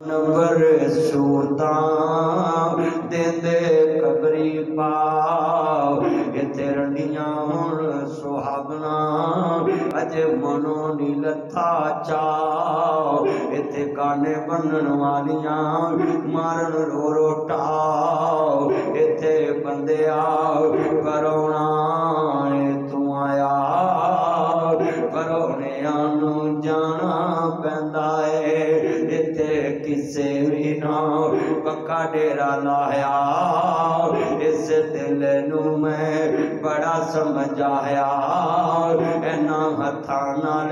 Number ਸੂਰਤਾਂ ਦੇਂਦੇ ਕਬਰੀ ਪਾਓ ਇੱਥੇ ਰੰਡੀਆਂ ਹੁਣ ਸੁਹਾਗਣਾ ਅਜੇ ਮਨੋਂ ਨੀ ਲੱਥਾ ਚਾਓ ਇੱਥੇ ਕਾਨੇ ਬੰਨਣ ਵਾਲੀਆਂ ਮਾਰਨ ਰੋ ਰੋ ਟਾਓ ਇੱਥੇ ਬੰਦਿਆ ਡੇਰਾ ਲਾਇਆ ਇਸ ਦਿਲ ਨੂੰ ਮੈਂ ਬੜਾ ਸਮਝਾਇਆ ਇਹਨਾਂ ਹੱਥਾਂ ਨਾਲ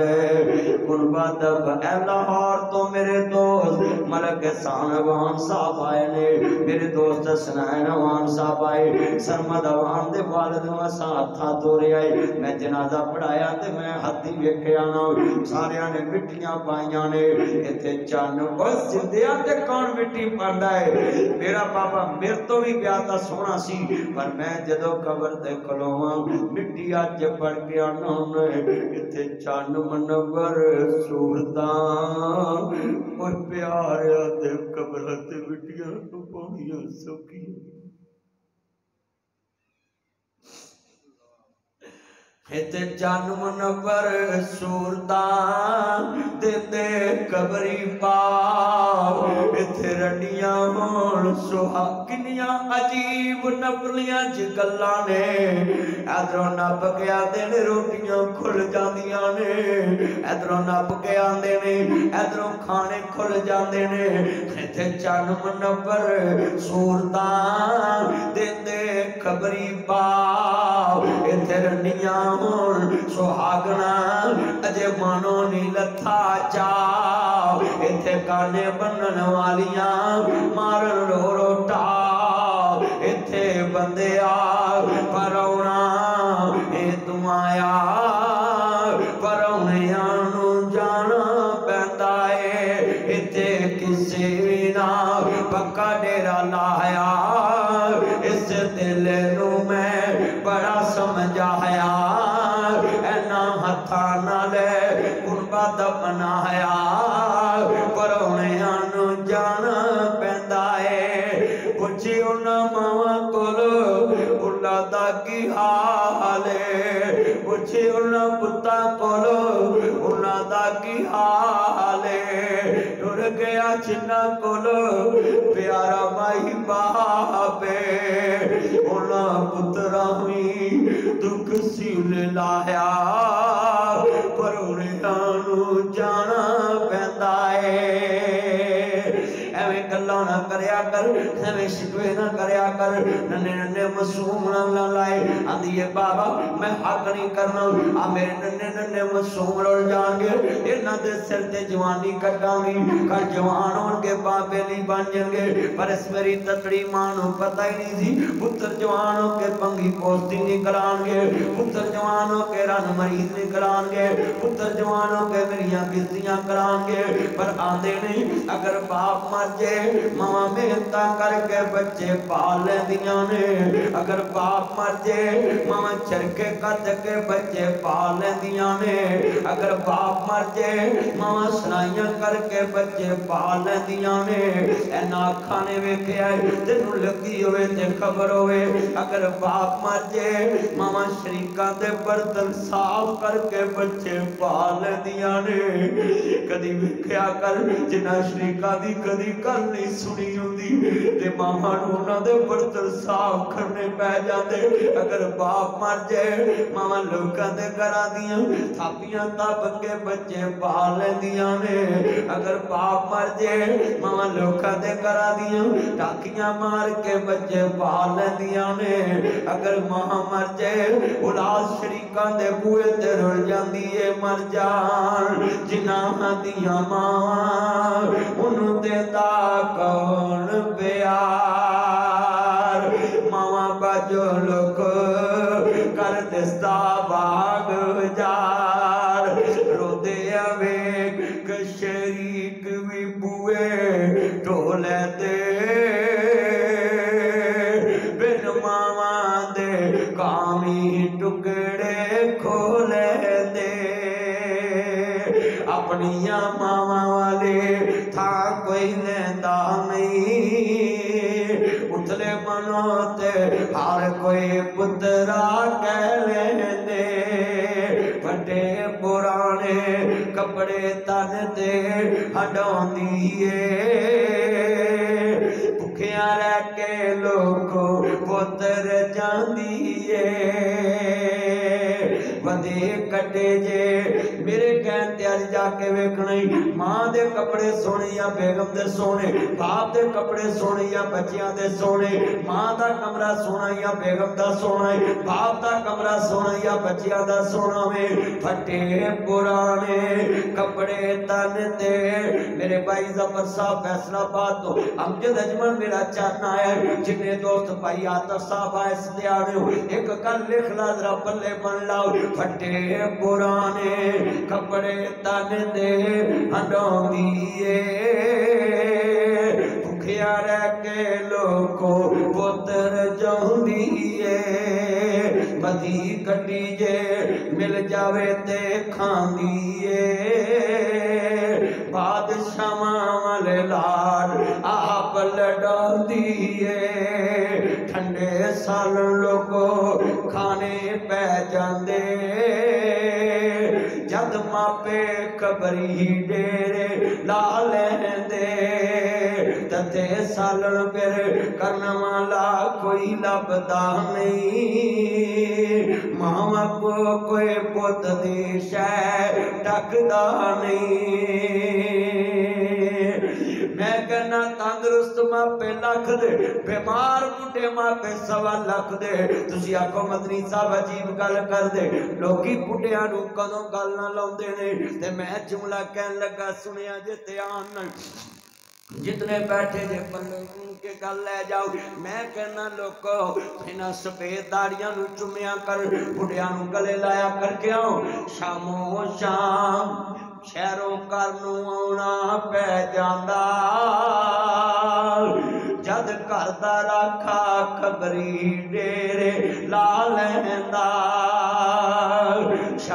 ਗੁਰਬਤ ਐ ਲਾਹੌਰ मलक साम वाहन साहब आए ने। मेरे दोस्त सनैन वाहन साहब आए। सरमद वाहन दे वालिद वा साथ तोरे आए। मैं जनाजा पढ़ाया ते मैं हत्ती वेखया ना सारिया ने मिट्टियाँ पाइया ने। इतने चन बस जिंदिया ते कौन मिट्टी पांदा है? मेरा पापा मेरे तो भी ब्याह तो सोहना सी, पर मैं जदों कबर ते खलोवा मिट्टी अज पड़ गया ना इतने चन मनवर सूरदान और प्यार ਪਿਆਰਿਆ ਤੇ ਕਬਰਾਂ ਤੇ ਮਿੱਟੀਆਂ ਨੂੰ ਪਾਉਣੀਆਂ हित जन्म नबर सूरदान देते कबरी पाव इथे रडिया हो सुहा किनियाँ अजीब नबलिया च गल ने। इधरों नप गया आते रोटियाँ खुल जा ने। इधरों नप गया आते इधरों खाने खुल जाते ने। हित जन्म नबर सूरदान देते कबरी पाव इथे रडिया ਹੋਣ ਸੁਹਾਗਣਾ ਅਜੇ ਮਾਨੋ ਨੀ ਲੱਥਾ ਚਾਓ ਇੱਥੇ ਕਾਨੇ ਬੰਨਣ ਵਾਲੀਆਂ ਮਾਰਨ ਰੋ ਰੋ ਟਾਓ ਇੱਥੇ ਬੰਦਿਆ ਪਰਉਣਾ ਇਹ ਤੂੰ ਆਇਆ गया जिन्ना कोलो, प्यारा माई बाबे। उन्हें पुत्रा भी दुख सील लाया, पर उन्हें जाना गला ना करया कर हमें शिकवे ना करया कर नन्हे नन्हे मासूम ना लाए आंदी है बाबा मैं हक नहीं करना आ मेरे नन्हे नन्हे मासूम रुल जाएँगे इन्हां दे सिर ते जवानी कटांगी कल जवान होंगे बाबे नहीं बन जाएँगे पर इस मेरी ततड़ी माँ नु पता ही नहीं सी पुत्र जवान होके पंगी पोस्ती निकलांगे पुत्र जवान होके रन मरीज़ निकलांगे पुत्र जवान होके मेरिया किस्तियाँ करांगे पर आंदे नहीं अगर बाप मर जाए मावा करके बच्चे पाल ने अगर बाप मरजे मावा कद के बच्चे पाल ने अगर बाप मरजे मावा करके बच्चे पाल ने तेन लगी हो खबर हो अगर बाप मर जे मावा के बर्तन साफ़ करके बच्चे पाल लेंदिया ने कभी वेख्या कर जिन्हें शरीक की कभी कर नहीं ਕਰ ਜਿਨ੍ਹਾਂ ਸ਼ਰੀਕਾਂ ਦੀ ਕਦੀ ਗੱਲ ਨਹੀਂ ਸੁਣੀ ਹੁੰਦੀ ਤੇ ਮਾਂ ਨੂੰ ਉਹਨਾਂ ਦੇ ਬਰਤਨ ਸਾਫ਼ ਕਰਨੇ ਪੈ ਜਾਂਦੇ ਅਗਰ ਬਾਪ ਮਰ ਜਾਏ ਮਾਂ ਲੋਕਾਂ ਦੇ ਘਰਾਂ ਦੀਆਂ ਥਾਪੀਆਂ ਦੱਬ ਕੇ ਬੱਚੇ ਪਾਲ ਲੈਂਦੀਆਂ ਨੇ ਅਗਰ ਬਾਪ ਮਰ ਜਾਏ ਮਾਂ ਲੋਕਾਂ ਦੇ ਘਰਾਂ ਦੀਆਂ ਟਾਕੀਆਂ ਮਾਰ ਕੇ ਬੱਚੇ ਪਾਲ ਲੈਂਦੀਆਂ ਨੇ ਅਗਰ ਮਾਂ ਮਰ ਜਾਏ ਔਲਾਦ ਸ਼ਰੀਕਾਂ ਦੇ ਬੂਹੇ ਤੇ ਰੁਲ ਜਾਂਦੀ ਏ ਮਰ ਜਾਣ ਜਿਨ੍ਹਾਂ ਦੀਆਂ ਮਾਂ ਉਹਨੂੰ ਦੇਦਾ ਕੌਣ कौन प्यार मामा बजो लोग कर दिस्ता भाग जार हृदय वेग शरीक भी बुए टोले ते हर कोई पुत्रा कह लेंदे बड़े पुराने कपड़े तन दे हटाए भुखिया रह के लोगों पुत्र ਕੱਟੇ ਜੇ ਮੇਰੇ ਕਹਿਣ ਤੇ ਅੱਜ ਜਾ ਕੇ ਵੇਖਣਾ ਹੀ ਮਾਂ ਦੇ ਕੱਪੜੇ ਸੋਹਣੇ ਜਾਂ ਬੇਗਮ ਦੇ ਸੋਹਣੇ ਬਾਪ ਦੇ ਕੱਪੜੇ ਸੋਹਣੇ ਜਾਂ ਬੱਚਿਆਂ ਦੇ ਸੋਹਣੇ ਮਾਂ ਦਾ ਕਮਰਾ ਸੋਹਣਾ ਜਾਂ ਬੇਗਮ ਦਾ ਸੋਹਣਾ ਹੈ ਬਾਪ ਦਾ ਕਮਰਾ ਸੋਹਣਾ ਜਾਂ ਬੱਚਿਆਂ ਦਾ ਸੋਹਣਾ ਵੇ ਫਟੇ ਪੁਰਾਣੇ ਕੱਪੜੇ ਤਨ ਤੇ ਮੇਰੇ ਭਾਈ ਜ਼ਫਰ ਸਾਹਿਬ ਫੈਸਲਾਬਾਦ ਤੋਂ ਅਮਜਦ ਅਜਮਨ ਮੇਰਾ ਚਾਹਨਾ ਹੈ ਜਿੰਨੇ ਦੋਸਤ ਭਾਈ ਆਤਫ ਸਾਹਿਬ ਆਏ ਸਦਿਆਣਿਓ ਇੱਕ ਗੱਲ ਲਿਖ ਲਾ ਜ਼ਰਾ ਬੱਲੇ ਬਣ ਲਾਓ ਫਟੇ पुराने कपड़े तन दे हटाउंदीए भुखिया रह के लोगो पुत्र जाउंदीए बधी कटी जे मिल जावे ते खांदीए। बादशाह वाले लाल आह ठंडे साल लोगो खाने पै जाते पे कबरी डेरे ला लेंदे तथे सालन फिर करनवाला कोई लभदा नहीं। मावक कोई पुत देश शह टकदा नहीं। ਮੈਂ ਕਹਿੰਦਾ ਤੰਦਰੁਸਤ ਮਾਪੇ ਲੱਖ ਦੇ ਬਿਮਾਰ ਬੁੱਢੇ ਮਾਪੇ ਸਵਾ ਲੱਖ ਦੇ ਤੁਸੀਂ ਆਖੋ ਮਦਨੀ ਸਾਹਿਬ ਅਜੀਬ ਗੱਲ ਕਰਦੇ ਲੋਕੀ ਬੁੱਢਿਆਂ ਨੂੰ ਕਦੋਂ ਗੱਲ ਨਾ ਲਾਉਂਦੇ ਨੇ ਤੇ ਮੈਂ ਜੁਮਲਾ ਕਹਿਣ ਲੱਗਾ ਸੁਣਿਆ ਜੇ ਧਿਆਨ ਨਾਲ जितने बैठे जे बल्ले उनके गल ले जाओ मैं कहना लोको इन्हां सफेद दाड़ियां नु चुमिया कर बुढ़िया नु गले लाया करके आओ शामो शाम शहरों घर आना पै जाता जद घर राखा खबरी डेरे ला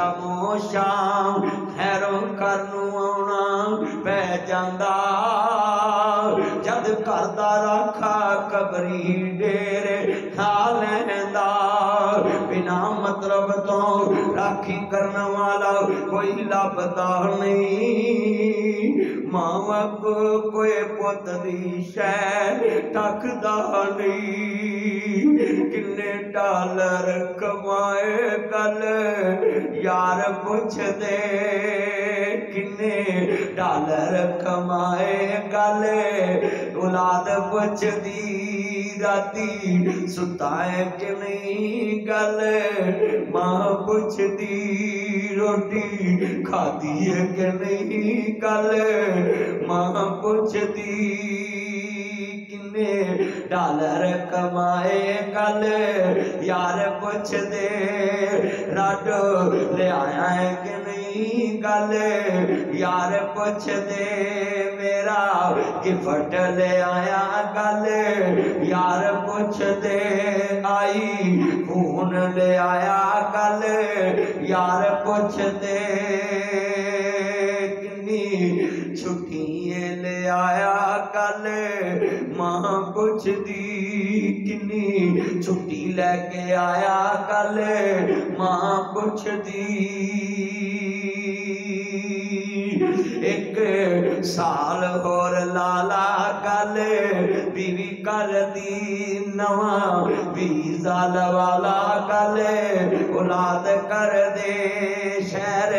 लमो शाम खैरों घर आना पै जाता जद घर राखा खबरी वाला कोई लभदा नहीं। माँ बाप कोई पुत दी शह टकदा नहीं। किन्ने डालर कमाए कल यार पुछ दे किन्ने डालर कमाए कल औलाद पुछदी गाती सुताए के नहीं गल? माँ पुछती, रोटी खाती है के नहीं गल? माँ पुछती में डॉलर कमाए कल। यार पूछ दे लाडो ले आया है कि नहीं कल? यार पूछ दे, मेरा गिफ्ट ले आया कल। यार पूछ दे, आई फून ले आया कल। यार पूछ दे छुट्टी ले आया कल। ਮਾਂ ਪੁੱਛਦੀ ਕਿੰਨੀ ਛੁੱਟੀ ਲੈ ਕੇ ਆਇਆ ਕੱਲ ਮਾਂ ਪੁੱਛਦੀ साल और लाला कल, बीवी कर दी नवा वीज़ा वाला कल। औलाद कर दे शहर,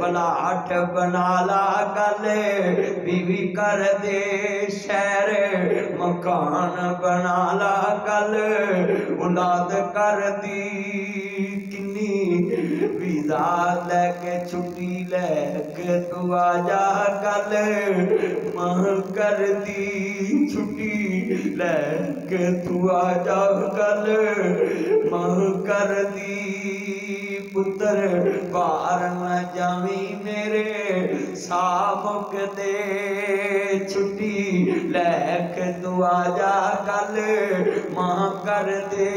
पलाट बना ला कल। बीवी कर दे शहर, मकान बना ला कल। औलाद कर दी विदा लैके छुट्टी लैके तू आ जा कल। माँ कर दी छुट्टी लैके तू आ जा कल। माँ कर दी। पुत्र बार न जावी मेरे सामुक दे छुट्टी लैक तू आ जा कल, माँ कर दे।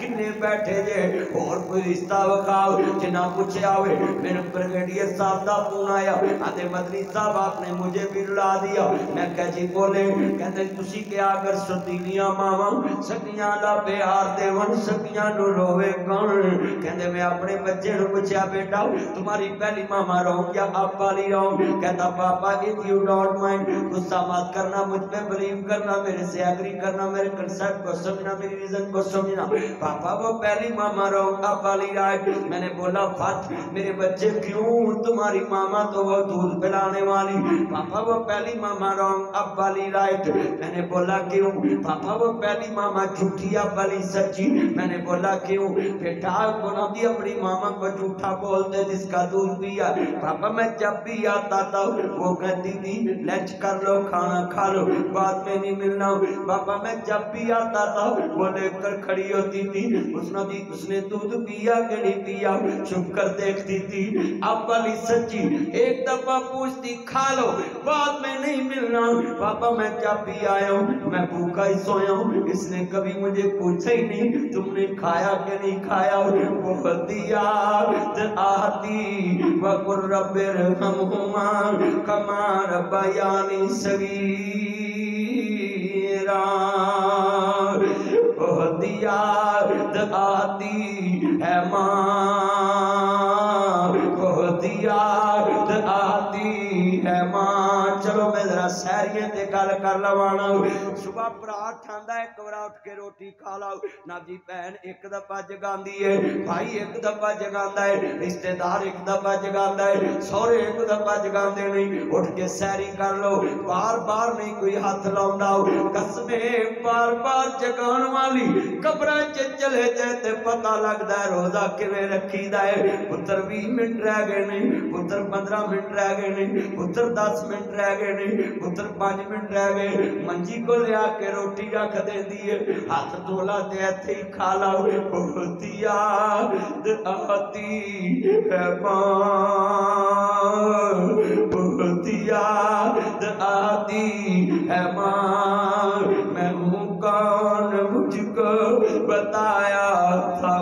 किन्ने बैठे जे, और कोई रिश्ता विखाओ जिन्ना पूछे आवे। मेरे ब्रिगेडियर साहब का फ़ोन आया। आते मदनी साहब, आपने मुझे भी रुला दिया। मैं कह जी, बोले कहते तुसी क्या कर सतीलियाँ मावा? सकियाँ दा प्यार देवन सकियाँ नु रोवे कौन? कहते मैं अपने बच्चे नु पूछया, बेटा, तुम्हारी पहली मामा रो या आप वाली रो कहता, पापा इफ़ यू डोंट माइंड गुस्सा मत करना, मुझ पे बिलीव करना, मेरे से एग्री करना, मेरे कंसेप्ट को समझना, मेरी रीजन को समझना। पापा, वो पहली मामा रो आप वाली राइट मैंने बोला फट मेरे बच्चे क्यों तुम्हारी मामा तो वो दूध पिलाने वाली? पापा, वो पहली मामा रहो अब वाली राइट मैंने बोला, क्यों? पापा, वो पहली मामा झूठी अब वाली सच्ची? मैंने बोला, क्यों? बेटा, बोला भी अपनी मामा को झूठा बोलते जिसका दूध पिया। पापा, मैं जब भी आता था, वो कहती थी, लंच कर लो, खाना खा लो, बाद में नहीं मिलना पापा, मैं जब भी आता था, वो लेकर खड़ी होती थी। उसने दी, उसने दूध पिया कि नहीं पिया छुप कर देखती थी। अब वाली सच्ची एक दफ़ा पूछती, खा लो, बाद में नहीं मिलना पापा, मैं जब भी आया हूँ मैं भूखा ही सोया हूँ, इसने कभी मुझे पूछा ही नहीं, तुमने खाया कि नहीं खाया बहुत याद आती, वकुर कमार बयानी सगीरा। याद आती, है माँ। बहुत आती, है माँ। मैं ते गल कर लवाना। सुबह भरा ठांदा एक बार उठ के रोटी खा लो ना जी भैन एक दफ़ा जगांदी है, भाई एक दफ़ा जगांदा है, रिश्तेदार एक दफ़ा जगांदा है सौरे एक दफ़ा जगांदे नहीं। उठ के सैरी कर लो बार बार नहीं कोई हाथ लाउंदा। कसमे बार बार जगान वाली, कब्र चले जाए ते पता लगदा है रोजा किवें रखीदा है। पुत्र 20 मिनट रह गए नहीं पुत्र 15 मिनट रह गए नहीं पुत्र दस मिनट रह गए ने पुत्र पाँच मिनट रह गए। मंजी को लिया के रोटी रख देती है हाथ धोला ते इथे ही खा ला बहुत याद आती है माँ। बहुत याद आती है माँ। मैं हूँ कौन मुझको बताया था?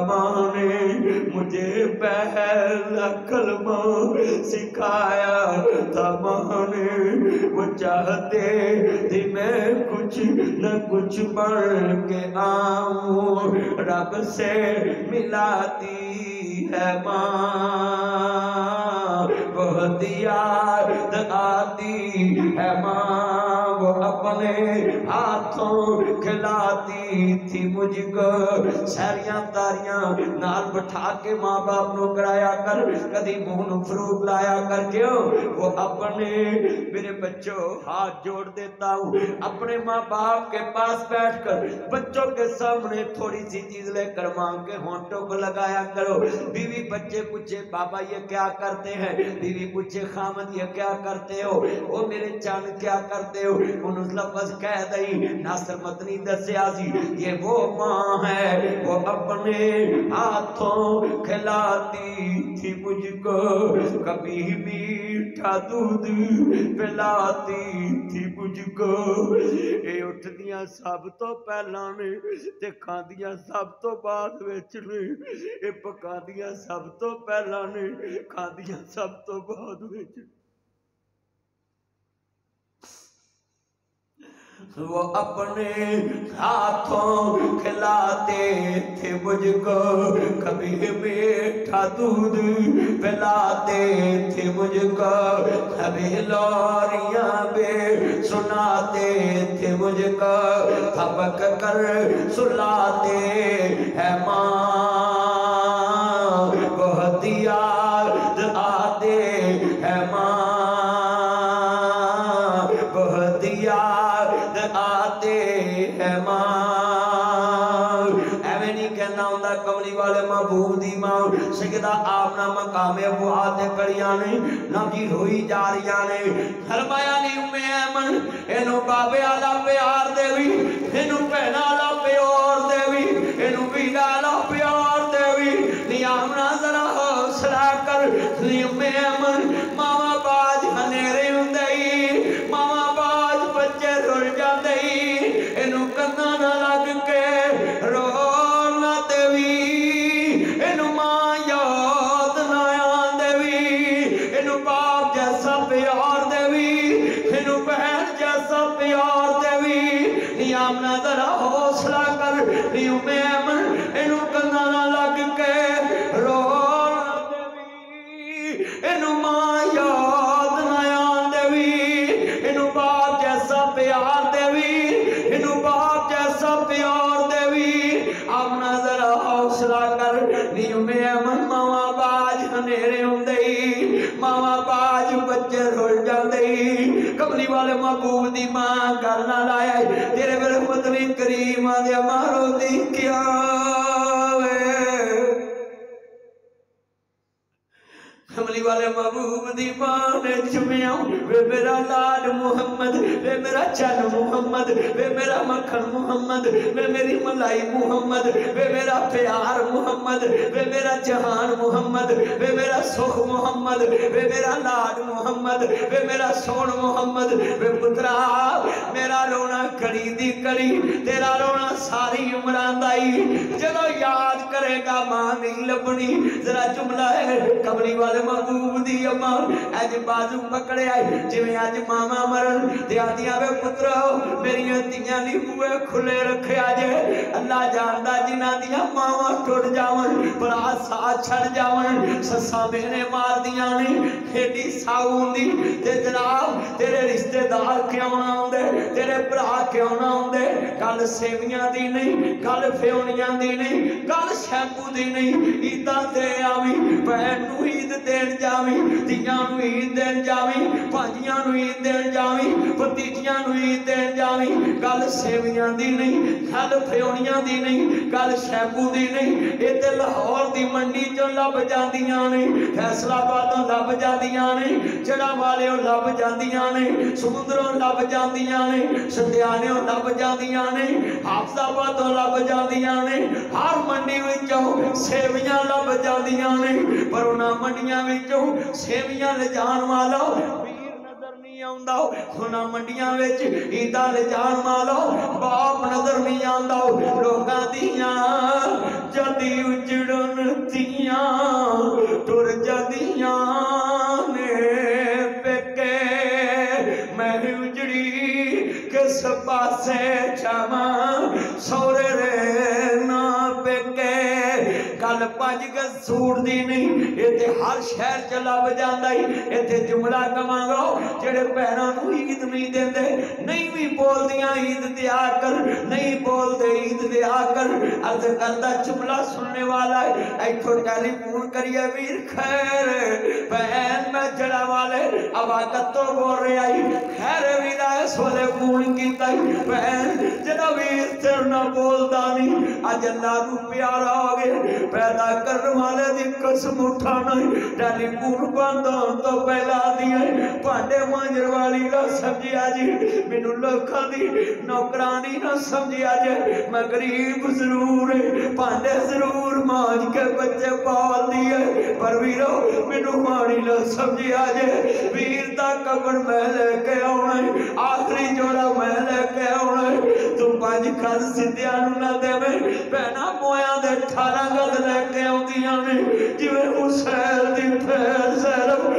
कलमा सिखाया था माँ वो चाहते थे मैं कुछ न कुछ बन के आऊँ। रब से मिलाती है माँ, बहुत याद आती है माँ। वो अपने हाथों खिलाती थी मुझको। सैरियाँ तारियाँ नाल बैठा के माँ बाप नु कराया कर कदी मुँह फ्रूट लाया कर, क्यों? वो अपने, मेरे बच्चों, हाथ जोड़ देता हूँ। अपने माँ बाप के पास बैठकर बच्चों के सामने थोड़ी सी चीज़ लेकर मांग के होंठों को लगाया करो। बीवी बच्चे पूछे, बाबा, ये क्या करते हैं? बीवी पूछे खामद ये क्या करते हो? वो मेरे चाँद, क्या करते हो? उन उस लफ्ज कह दई नासर मतनी दसिया सी ये वो माँ है वो अपने हाथों खिलाती थी मुझको कभी मीठा दूध पिलाती थी मुझको ਇਹ ਉੱਠਦੀਆਂ ਸਭ ਤੋਂ ਪਹਿਲਾਂ ਨੇ ਤੇ ਖਾਂਦੀਆਂ ਸਭ ਤੋਂ ਬਾਅਦ ਵਿੱਚ ਨੇ ਇਹ ਪਕਾਉਂਦੀਆਂ ਸਭ ਤੋਂ ਪਹਿਲਾਂ ਨੇ ਖਾਂਦੀਆਂ ਸਭ ਤੋਂ ਬਾਅਦ ਵਿੱਚ वो अपने हाथों खिलाते थे मुझको। कभी मीठा दूध पिलाते थे मुझको। कभी लोरियाँ भी सुनाते थे मुझको। थपक कर सुलाते है माँ। बहुत याद सजदा आप ना मकाम फुआद ने, ना की जा रही ने। फरमाया ने उम्मे ऐमन इनु बाबे आला प्यार देवी इनु भैन आला प्यार देवी इनु बीड़ा आला प्यार देवी। नी आमना जरा हौसला कर, नी उम्मे ऐमन कर नी अमन मावा बाज हनेरे हुंदे मावा बाज बच्चे रुल जाते कमली वाले महबूब की माँ गल लाया तेरे मेरे मतली करीम आ मारो दी क्या कमली वाले महबूब दी माँ ने चुमिया वे मेरा लाल मोहम्मद, वे मेरा चन मोहम्मद, वे मेरा मक्खन मोहम्मद, वे मेरी मलाई मोहम्मद, वे मेरा प्यार मोहम्मद, वे मेरा जहान मोहम्मद, वे मेरा सुख मोहम्मद, वे मेरा लाड मोहम्मद, वे मेरा सोन मोहम्मद, वे पुत्रा, मेरा रोना कड़ी दी कड़ी, तेरा रोना सारी उम्र दाई जदों याद करेगा माँ नहीं लभनी जरा जुमला है कमली वाले महबूब दी अम्मा अज बाजू पकड़े आए जिवें अज मामा मरन आदियाँ वे पुत्रो मेरियाँ धीयां नी बूए खुले रखे अज अल्लाह जानदा जिन्हां दियाँ मावां टुट जावन भरा साथ छड़ जावन, सस्सां मेरे मार दियाँ ने। एडी साऊ हुंदी, ते जनाब, तेरे रिश्तेदार क्यों ना आउंदे तेरे भरा क्यों ना आउंदे गल सेवियाँ दी नहीं गल फ्योनियाँ दी नहीं गल शैम्पू दी नहीं ईदां ते आवी भैन नू ईद ਦੇਣ ਜਾਵੀਂ ਧੀਆਂ ਨੂੰ ਈਦ ਦੇਣ ਜਾਵੀਂ ਭਾਜੀਆਂ ਨੂੰ ਈਦ ਦੇਣ ਜਾਵੀਂ ਭਤੀਜੀਆਂ ਨੂੰ ਈਦ ਦੇਣ ਜਾਵੀਂ ਗੱਲ ਸੇਵੀਆਂ ਦੀ ਨਹੀਂ ਗੱਲ ਫਿਉਣੀਆਂ ਦੀ ਨਹੀਂ ਗੱਲ ਸ਼ੈਪੂ ਦੀ ਨਹੀਂ ਇਹ ਤੇ ਲਾਹੌਰ ਦੀ ਮੰਡੀ ਚੋਂ ਲੱਭ ਜਾਂਦੀਆਂ ਨੇ ਫੈਸਲਾਬਾਦੋਂ ਲੱਭ ਜਾਂਦੀਆਂ ਨੇ ਜੜਾ ਵਾਲਿਓ ਲੱਭ ਜਾਂਦੀਆਂ ਨੇ ਸਮੁੰਦਰੋਂ ਲੱਭ ਜਾਂਦੀਆਂ ਨੇ ਸਤਿਆਨਿਓ ਲੱਭ ਜਾਂਦੀਆਂ ਨੇ ਹਾਫਜ਼ਾਬਾਦੋਂ ਲੱਭ ਜਾਂਦੀਆਂ ਨੇ ਹਰ ਮੰਡੀ ਵਿੱਚੋਂ ਸੇਵੀਆਂ ਲੱਭ ਜਾਂਦੀਆਂ ਨੇ ਪਰ ਉਹਨਾਂ ਮੰਡੀਆਂ ਵਿੱਚ ਸੇਵੀਆਂ ਲਿਜਾਣ ਵਾਲਾ ਵੀਰ ਆਉਂਦਾ। ਉਹਨਾਂ ਮੰਡੀਆਂ ਵਿੱਚ ਈਦਾਂ ਲਿਜਾਣ ਵਾਲਾ ਬਾਪ ਨਜ਼ਰ ਨਹੀਂ ਆਉਂਦਾ। ਲੋਕਾਂ ਦੀਆਂ ਜਦੀ ਉਜੜਨ ਦੀਆਂ ਟੁਰ ਜਾਂਦੀਆਂ ਨੇ ਪੇਕੇ। ਮੈਂ ਉਜੜੀ ਕਿਸ ਪਾਸੇ ਜਾਵਾਂ? ਸੋਰੇ ਰੇ ਗੱਲ ਪੰਜ ਗਜ਼ ਸੂਟ ਦੀ ਨਹੀਂ ਇੱਥੇ ਹਰ ਸ਼ਹਿਰ ਚ ਲੱਭ ਜਾਂਦਾ ਈ ਇੱਥੇ ਜੁਮਲਾ ਕਵਾਂਗਾ ਜਿਹੜੇ ਭੈਣਾਂ ਨੂੰ ਈਦ ਨਹੀਂ ਦਿੰਦੇ ਨਹੀਂ ਵੀ ਬੋਲਦੀਆਂ ਈਦ ਤੇ ਆ ਕਰ ਨਹੀਂ ਬੋਲਦੇ ਈਦ ਤੇ ਆ ਕਰ ਅਰਜ਼ ਕਰਦਾ ਜੁਮਲਾ ਸੁਣਨੇ ਵਾਲਾ ਹੈ ਇੱਥੋਂ ਟੈਲੀਫੋਨ ਕਰੀਏ ਵੀਰ ਖੈਰ ਭੈਣ ਮੈਂ ਜੜਾ ਵਾਲੇ ਅਵਾਕਤ ਤੋਂ ਬੋਲ ਰਿਹਾ ਈ ਖੈਰ ਵੀਰਾ ਇਸ ਵੇਲੇ ਫੋਨ ਕੀਤਾ ਈ ਭੈਣ ਜਦੋਂ ਵੀਰ ਤੇਰੇ ਨਾਲ ਬੋਲਦਾ ਨਹੀਂ ਅੱਜ ਅੱਲਾ ਨੂੰ ਪਿਆਰਾ ਹੋ ਗਿਆ पैदा करने वाले की कसम उठाना डाली कुर्बान तो पहला दी भांडे मांजर वाली ना समझिया जी मैनू लोगों की नौकरानी ना समझिया जे मैं गरीब ज़रूर भांडे ज़रूर मांझ के बच्चे पाल दिए पर वीरो मैनू माड़ी ना समझिया जे वीर का कबर मैं लेके आना आखिरी जोड़ा मैं लेके आना तू पंज खस सिद्धिया ना देवे भैन मोया दे ठारा गद लेके ਦੇਵੇਂ ਭੈਣਾ ਮੋਇਆਂ ਦੇ 18 ਗਜ਼ ਲੈ ਕੇ ਆਉਂਦੀਆਂ ਨੇ ਜਿਵੇਂ ਹੁਸੈਨ ਦੀ ਫੈਰ ਜ਼ੈਨਬ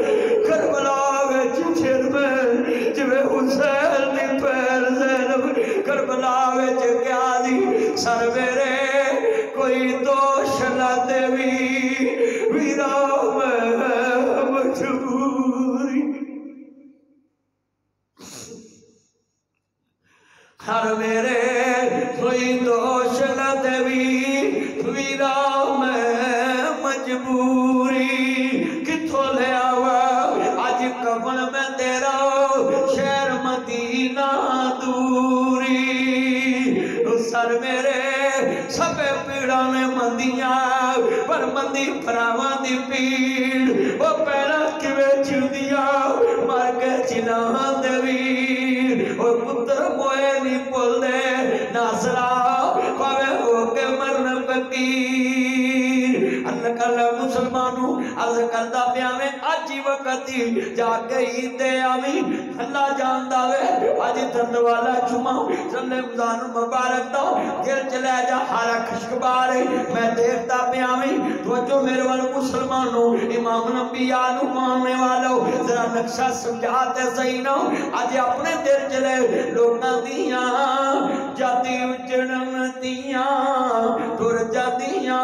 ਕਰਬਲਾ ਵਿੱਚ ਛਿਰਵੇਂ ਜਿਵੇਂ ਹੁਸੈਨ ਦੀ ਫੈਰ ਜ਼ੈਨਬ ਕਰਬਲਾ ਵਿੱਚ ਕਿਹਾ ਦੀ ਸਰ ਮੇਰੇ ਕੋਈ ਦੋਸ਼ ਨਾ ਦੇਵੀ ਵੀਰਾ हर मेरे सोई दोषण देवी वीरा मैं मजबूरी। किथों ले आवा? अज कफन में तेरा शहर मदीना दूरी। सर मेरे सबे पीड़ा ने मंदिया, पर मंदी भरावा की पीड़। वो पैरा किवे चुदिया मर के चिना अर्ज़ करता पिया मैं अज ही वक्त ही जाके ईद आवी अल्लाह जानता वे अज धन वाला जुमा सन्ने रमज़ान मुबारक दा दिल च ले जा हर खुशबार मैं देखता पिया मैं तवज्जो मेरे वाल मुसलमानों इमाम नबिया नु मानने वालो जरा नक्शा समझा ते सही ना अज अपने दिल च ले लोकां दियाँ जाति उचड़न दियाँ तुर जादियाँ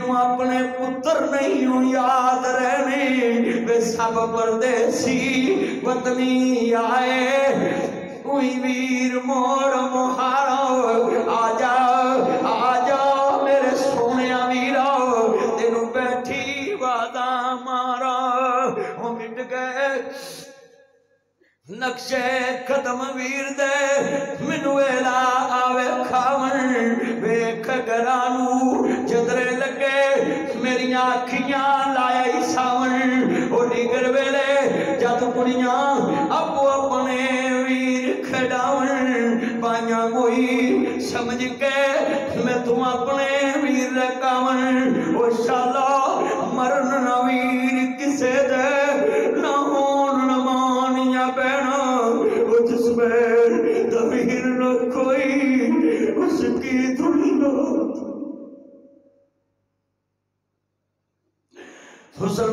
मैनू अपने पुत्र नहीं याद रहने। वे सब परदेसी पत्नी आए। कोई वीर मोड़ मुहारा, आजा आजा मेरे सोने वीरा। तेन बैठी वादा मारा। मिट गए। नक्शे खत्म वीर दे। मैनू आवे खावन। वेख गरानू चदरे लगे। मेरिया अखियाँ लाया सावन। ओ डिगर वेले, जद कुड़िया आपो अपने वीर खड़ावन। पाया कोई समझ के, मैं तू अपने वीर रकावन ओ शाला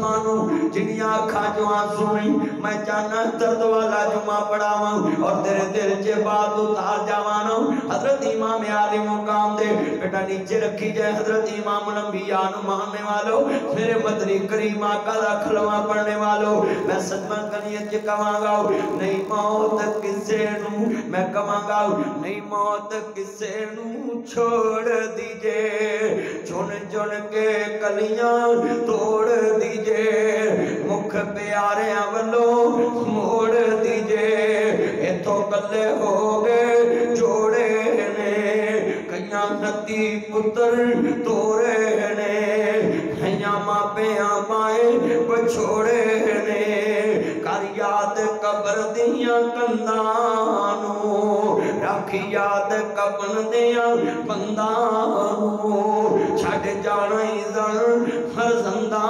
मुसलमानों, जिनिया अखा जो आँसू नहीं मैं चाहना दर्द वाला जुमा पढ़ावा, और तेरे दिल चे बात उतार जावाना हज़रत इमाम आली मुकाम दे बेटा नीचे रखी जाए हज़रत इमाम लंबिया मानने वालों। मेरे मदनी करीम आका दा खलवा पढ़ने वालों। मैं सदमा कनियत च कवांगा, नहीं मौत किसे नु। मैं कवांगा, नहीं मौत किसे नु, छोड़ दीजे। चुन चुन के कलियाँ तोड़ दीजे। मुख प्यारे वालों मोड़ दीजे। इथों कले हो गए जोड़े ने। कई नती पुत्र तोरे ने। मापिया माए पछोड़े ने। कर याद कबर दिया कंधा रख याद कबन दिया बंदा छड़ जाना ही जन फरजंदा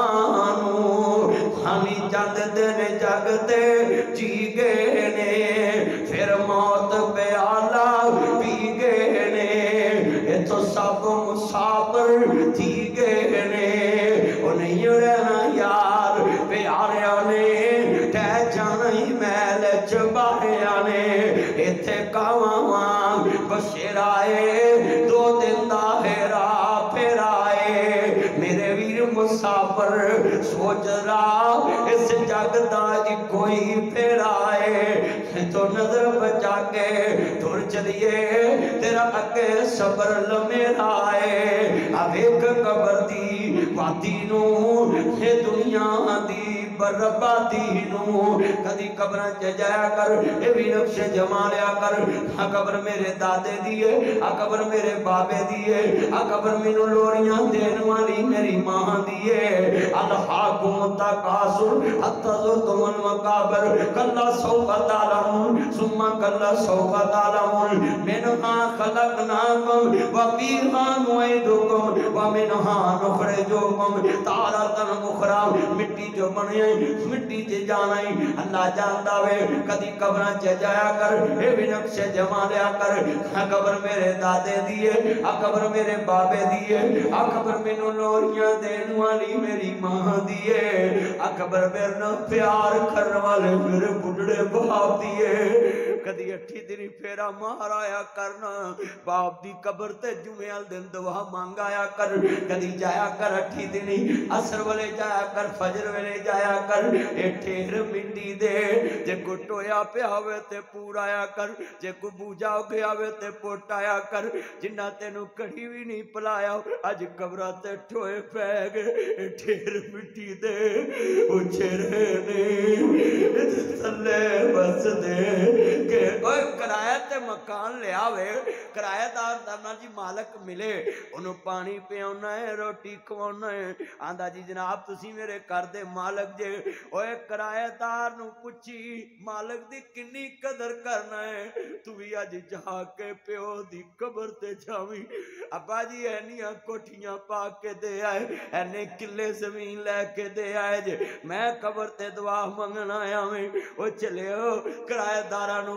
हानी चंद दिन जगते जी गए ने, फिर मौत प्याला पी गए ने। इथों सब मुसाफर थी गए ने नहीं यार प्यारिया ने, तै जाना ही मैल च बाहरिया ने बशेराए दो दिन दा हेरा फिर आए मेरे वीर मुसाफर, सोच रहा इस जग दा इको ही फेरा है तो नज़र बचा के तुर चलिए, तेरा अगे सबर लमेरा है आ वेख कबर दी बाती कदी कब्रां च जाया कर नक्शे जमा लिया कर। आ मेरे दादे दी है मेरे बाबे दी है आ कब्र मैनू वाली मेरी माँ दी उखरा मिट्टी जो बने मिट्टी च जाना ही अल्लाह जानदा वे कदी कब्रां च जाया कर ए भी नक्शे जमा लिया कर आ कब्र मेरे दादे दी है आ कब्र मेरे बाबे दी है आ कब्र मेनू लोरियाँ देन वाली मेरी माँ दी है आ कब्र मेरे प्यार करने वाले मेरे बुढ़े बाप दी है कदी अठी दिन फेरा मार आया करना बाप दी कब्र ते जुमे वाले दिन दुआ मांग आया कर कदी जाया कर अठी दिन असर वाले जाया कर फजर वेले जाया कर ए ठेर मिट्टी दे जे गुट होया पिया होवे ते पूराया कर जे को बूजा हो गया होवे ते पोटाया कर जिन्ना तेनु कड़ी भी नहीं पिलाया अज कबरा ते ठोए पै गए ए ठेर मिट्टी दे उछेरे ने थल्ले बस ਓਏ ਕਿਰਾਇਆ ਤੇ ਮਕਾਨ ਲਿਆ ਵੇ ਕਿਰਾਇਆਦਾਰ ਦਾ ਨਾ ਜੀ ਮਾਲਕ ਮਿਲੇ ਉਹਨੂੰ ਪਾਣੀ ਪਿਆਉਣਾ ਹੈ ਰੋਟੀ ਖਵਾਉਣਾ ਹੈ ਆਂਦਾ ਜੀ ਜਨਾਬ ਤੁਸੀਂ ਮੇਰੇ ਘਰ ਦੇ ਮਾਲਕ ਜੇ ਓਏ ਕਿਰਾਇਆਦਾਰ ਨੂੰ ਪੁੱਛੀ ਮਾਲਕ ਦੀ ਕਿੰਨੀ ਕਦਰ ਕਰਨਾ ਹੈ ਤੂੰ ਵੀ ਅੱਜ ਜਾ ਕੇ ਪਿਓ ਦੀ ਕਬਰ ਤੇ ਜਾਵੀਂ ਅੱਬਾ ਜੀ ਐਨੀਆਂ ਕੋਠੀਆਂ ਪਾ ਕੇ ਦੇ ਆਏ ਐਨੇ ਕਿੱਲੇ ਜ਼ਮੀਨ ਲੈ ਕੇ ਦੇ ਆਏ ਜੇ ਮੈਂ ਕਬਰ ਤੇ ਦੁਆ ਮੰਗਣਾ ਆਵੇਂ ਉਹ ਚਲਿਓ ਕਿਰਾਇਆਦਾਰਾਂ ਨੂੰ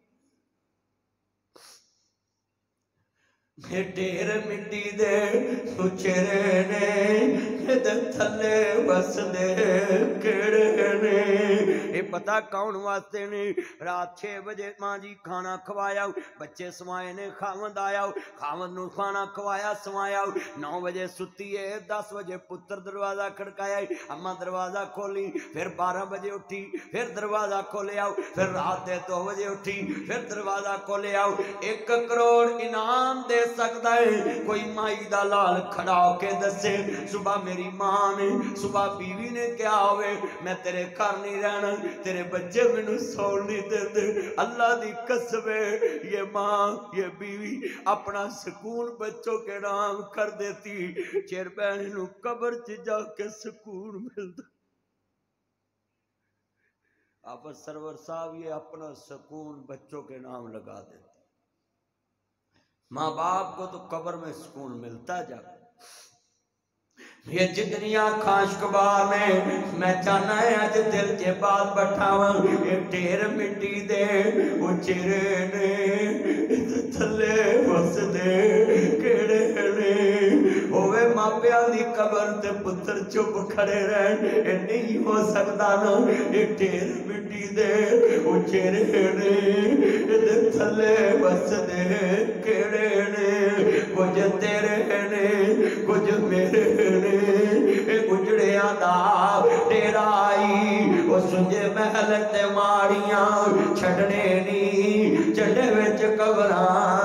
ਢੇਰ ਮਿੱਟੀ ਦੇ ਸੁਚਰੇ ਨੇ ਤੇ ਥੱਲੇ ਵਸਦੇ ਕਿਹੜੇ ਨੇ ਇਹ ਪਤਾ ਕੌਣ ਵਾਸਤੇ ਨੇ ਰਾਤ 6 ਵਜੇ ਮਾਂ ਜੀ ਖਾਣਾ ਖਵਾਇਆ ਬੱਚੇ ਸਵਾਏ ਨੇ ਖਾਵੰਦ ਆਇਆ ਖਾਵੰਦ ਨੂੰ ਖਾਣਾ ਖਵਾਇਆ ਸਵਾਇਆ 9 ਵਜੇ ਸੁੱਤੀ ਏ 10 ਵਜੇ ਪੁੱਤਰ ਦਰਵਾਜ਼ਾ ਖੜਕਾਇਆ ਅੰਮਾ ਦਰਵਾਜ਼ਾ ਖੋਲੀ ਫਿਰ 12 ਵਜੇ ਉੱਠੀ ਫਿਰ ਦਰਵਾਜ਼ਾ ਖੋਲਿਆ ਫਿਰ ਰਾਤ ਦੇ 2 ਵਜੇ ਉੱਠੀ ਫਿਰ ਦਰਵਾਜ਼ਾ ਖੋਲਿਆ 1 ਕਰੋੜ ਇਨਾਮ ਦੇ सकता है कोई माई का लाल खड़ा होके दसे सुबह मेरी माँ ने सुबह बीवी ने क्या हो मैं तेरे घर नहीं रहना तेरे बच्चे मैनू सौन नहीं देते अल्लाह की कसबे ये माँ ये बीवी अपना सुकून बच्चों के नाम कर देती चेर भैन कबर च जाके सुकून मिलता आप सरवर साहब ये अपना सुकून बच्चों के नाम लगा देते माँ बाप को तो कब्र में सुकून मिलता जब ये जितनिया खाश कबार ने मैं चाहना है अज दिल के बाल बैठाव ढेर मिट्टी दे चिरे ने थले केड़े ने मापिया दी कबर ते पुत्र चुप खड़े रहन ये नहीं हो सकता ना ये ढेर मिट्टी दे उचेरे ने थले केड़े ने कुछ तेरे ने कुछ मेरे ने गुजड़िया दा डेराई सुंजे महल ते माड़ियाँ छड़ने नी चढ़े विच कबरा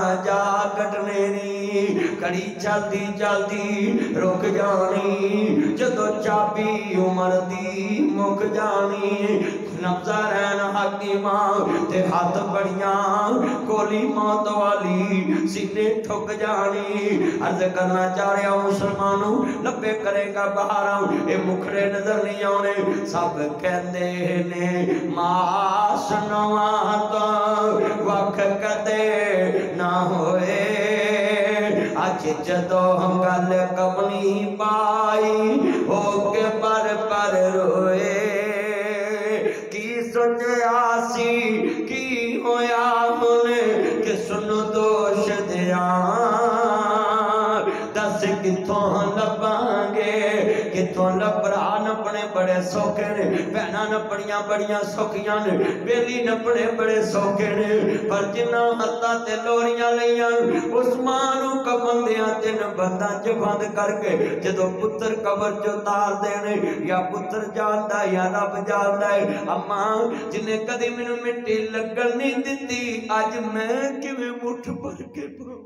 कड़ी चलती चलती रुक जानी जदों चाबी उमर दी मुक जानी नब्जा रहन हाकिमा ते हाथ बड़िया कोली मौत वाली सीने ठुक जानी अर्ज़ करना चाह रहा मुसलमानों लब्बे करेगा बाहर ये मुखड़े नज़र नहीं आने सब कहते ने मास नवा तो वख कदे ना होए जदो गल कमली पाई हो के पर पर रोए। की सोचा सी की होया मुने के सुन दोष दया। दस कितों लभांगे कितों नपने बड़े सौखे ने, भैन नपड़िया बड़िया सौखिया ने, बेली नपने बड़े सौखे ने, पर जिन्हों हथा ते लोरिया लिया उस्मान कबंद तीन बंदा जबंद करके जो पुत्र कबर चो तार देने, या पुत्र जानता या रब जानता है अम्मा, जिन्हें कदी मैनू मिट्टी लगन नहीं दी अज मैं कि मुठ भर के पाऊ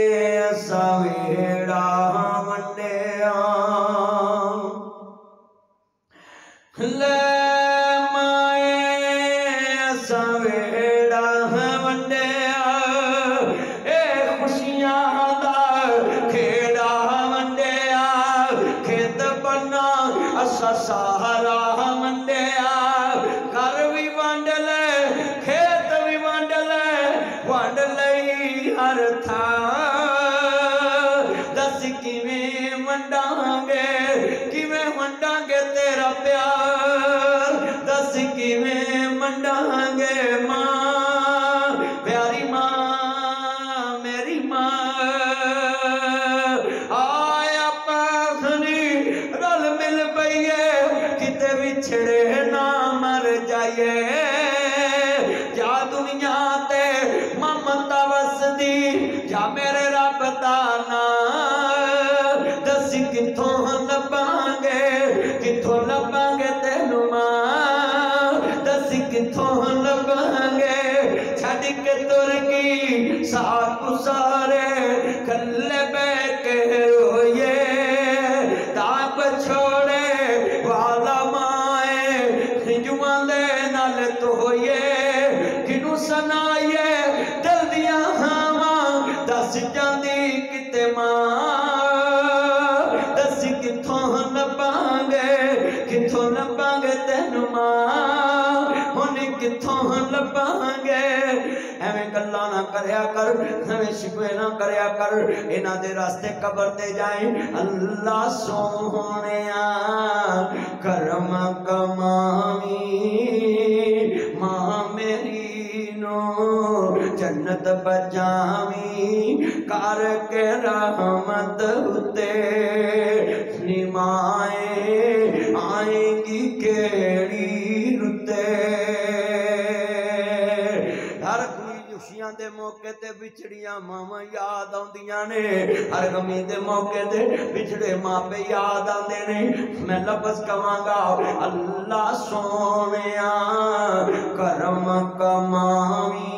ਨਾ ਕਰਿਆ ਕਰ ਐਵੇਂ ਸ਼ਿਕਵੇ ਨਾ ਕਰਿਆ ਕਰ ਇਹਨਾਂ ਦੇ ਰਸਤੇ ਕਬਰ ਤੇ ਜਾਏ ਅੱਲਾ ਸੋਹਣਿਆ ਕਰਮ ਕਮਾਵੀ ਮਾਂ ਮੇਰੀ ਨੂੰ ਜੰਨਤ ਬਚਾਵੀ ਕਰ ਕੇ ਰਹਿਮਤ ਉਤੇ ਨਿਮਾਏ ਮੌਕੇ ਤੇ ਵਿਛੜੀਆਂ ਮਾਵਾਂ ਯਾਦ ਆਉਂਦੀਆਂ ਨੇ ਹਰ ਗਮੀ ਦੇ ਮੌਕੇ ਤੇ ਵਿਛੜੇ ਮਾਪੇ ਯਾਦ ਆਉਂਦੇ ਨੇ ਮੈਂ ਲਫ਼ਜ਼ ਕਵਾਂਗਾ ਅੱਲਾ ਸੋਹਣਿਆ ਕਰਮ ਕਮਾਵੀ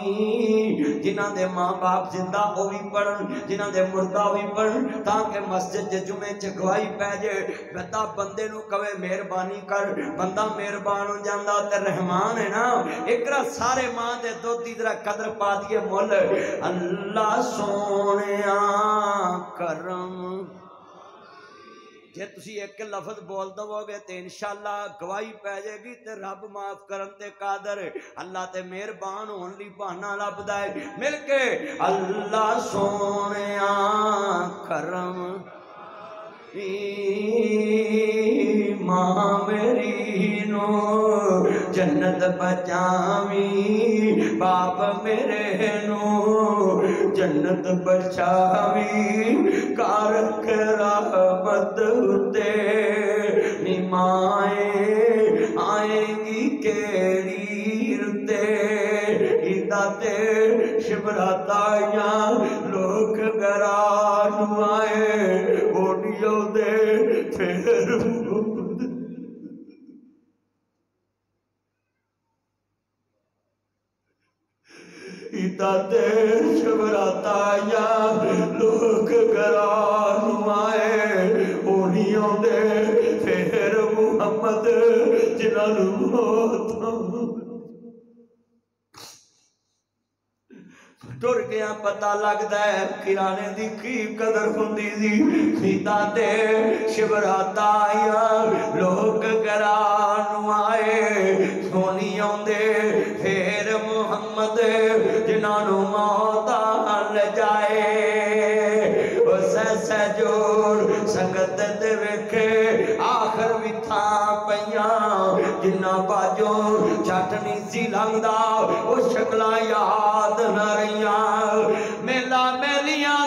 जिन्हां दे माँ बाप ज़िंदा ओ भी पढ़न, जिन्हां दे मुर्दा भी पढ़न, ताकि मस्जिद जुमे च गवाही पै जे। बंदा बंदे कवे, मेहरबानी कर। बंदा मेहरबान हो जाता ते रहमान है ना। एक सारे माँ दे दुध दी जरा कदर पा दिए मुल अल्लाह सोने करम। ਜੇ ਤੁਸੀਂ ਇੱਕ ਲਫ਼ਜ਼ ਬੋਲ ਦਵੋਗੇ ਤੇ ਇਨਸ਼ਾਅੱਲਾ ਗਵਾਹੀ ਪੈ ਜਾਏਗੀ ਤੇ ਰੱਬ ਮਾਫ ਕਰਨ ਤੇ ਕਾਦਰ ਹੈ। ਅੱਲਾ ਤੇ ਮਿਹਰਬਾਨ ਹੋਣ ਲਈ ਬਹਾਨਾ ਲੱਭਦਾ ਹੈ ਮਿਲ ਕੇ ਅੱਲਾ ਸੋਹਣਿਆ ਕਰਮ पी मेरी नो जन्नत बचावी बाप मेरे नो जन्नत बचावी कारक राहमत उते निमाए, आएगी केरी रुते इदाते शिवराताया लोक गरा आए ਇਤਾ ਤੇ ਸ਼ਬਰਾਤਾਂ ਲੋਕ ਘਰਾਂ ਨੂੰ ਆਏ ਉਹ ਨਹੀਂ ਆਉਂਦੇ ਫੇਰ ਮੁਹੰਮਦ ਜਿਨ੍ਹਾਂ ਨੂੰ ਮੌਤ ਟੁਰ ਗਿਆ ਪਤਾ ਲੱਗਦਾ ਹੈ ਕਿਰਾਣੇ ਦੀ ਕੀ ਕਦਰ ਹੁੰਦੀ ਸੀ ਸੀਤਾ ਤੇ ਸ਼ਿਵਰਾਤਾ ਆਇਆ ਲੋਕ ਘਰਾਂ ਨੂੰ ਆਏ ਸੋਨੀ ਆਉਂਦੇ ਫੇਰ ਮੁਹੰਮਦ ਜਿਨ੍ਹਾਂ ਨੂੰ ਮੌਤ ਲੈ ਜਾਏ ਉਸ ਸਜੋੜ ਸੰਗਤ ਦੇ ਵੇਖੇ ਆਖਰ ਵੀ ਥਾਂ ਪਈਆਂ ਜਿੰਨਾ ਬਾਜੋ ਛੱਟ ਨਹੀਂ ਸੀ ਲੰਘਦਾ ਉਹ ਸ਼ਕਲਾਂ ਯਾਦ ਨਾ ਰਹੀਆਂ ਮੇਲਾ ਮੇਲੀਆਂ